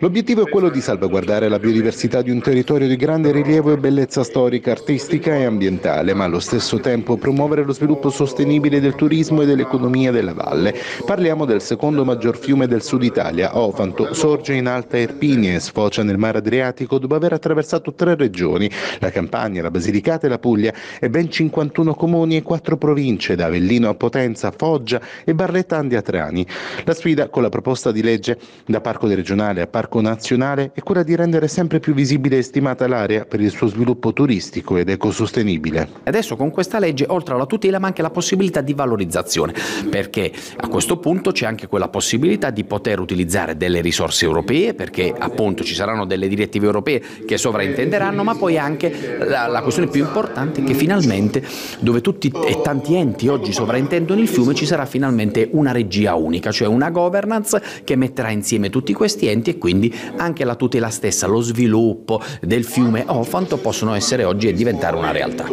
L'obiettivo è quello di salvaguardare la biodiversità di un territorio di grande rilievo e bellezza storica, artistica e ambientale, ma allo stesso tempo promuovere lo sviluppo sostenibile del turismo e dell'economia della valle. Parliamo del secondo maggior fiume del sud Italia, Ofanto, sorge in Alta Erpinia e sfocia nel mare Adriatico dopo aver attraversato tre regioni, la Campania, la Basilicata e la Puglia, e ben 51 comuni e quattro province, da Avellino a Potenza, Foggia e Barletta Andi a Trani. La sfida con la proposta di legge da Parco regionale a Parco Parco Nazionale è quella di rendere sempre più visibile e stimata l'area per il suo sviluppo turistico ed ecosostenibile. Adesso con questa legge, oltre alla tutela, ma anche la possibilità di valorizzazione, perché a questo punto c'è anche quella possibilità di poter utilizzare delle risorse europee, perché appunto ci saranno delle direttive europee che sovraintenderanno, ma poi anche la, la questione più importante è che finalmente, dove tutti e tanti enti oggi sovraintendono il fiume, ci sarà finalmente una regia unica, cioè una governance che metterà insieme tutti questi enti e quindi quindi anche la tutela stessa, lo sviluppo del fiume Ofanto possono essere oggi e diventare una realtà.